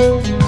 Música